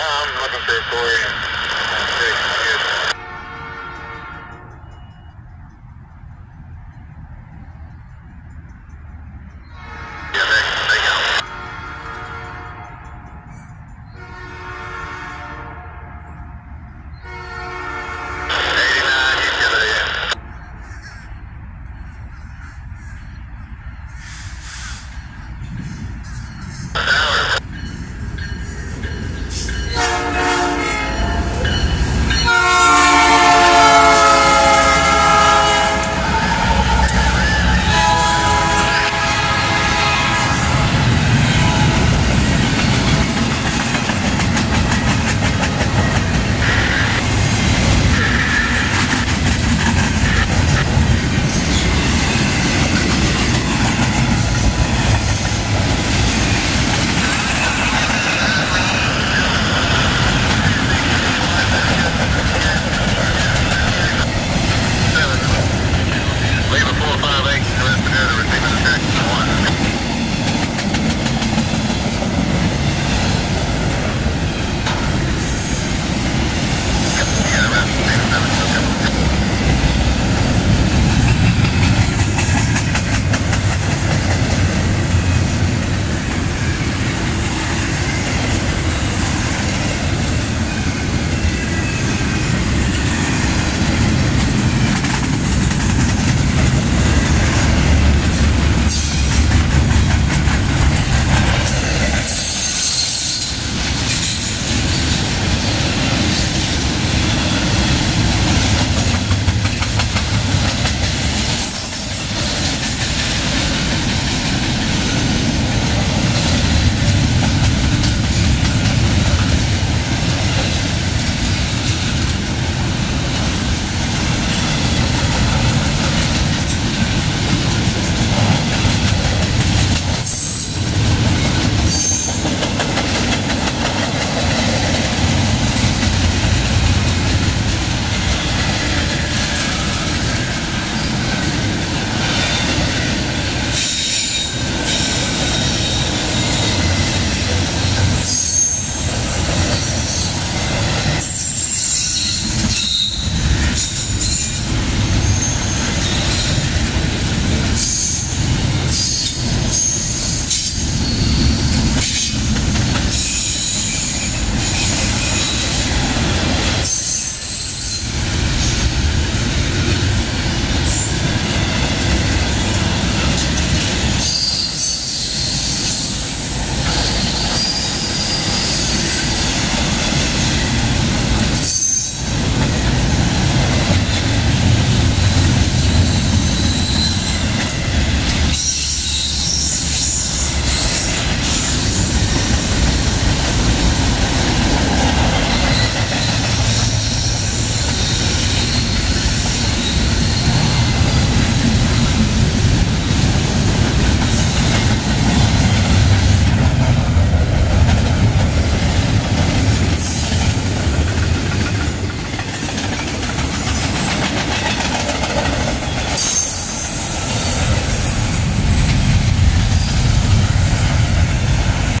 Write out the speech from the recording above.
I'm looking for a story.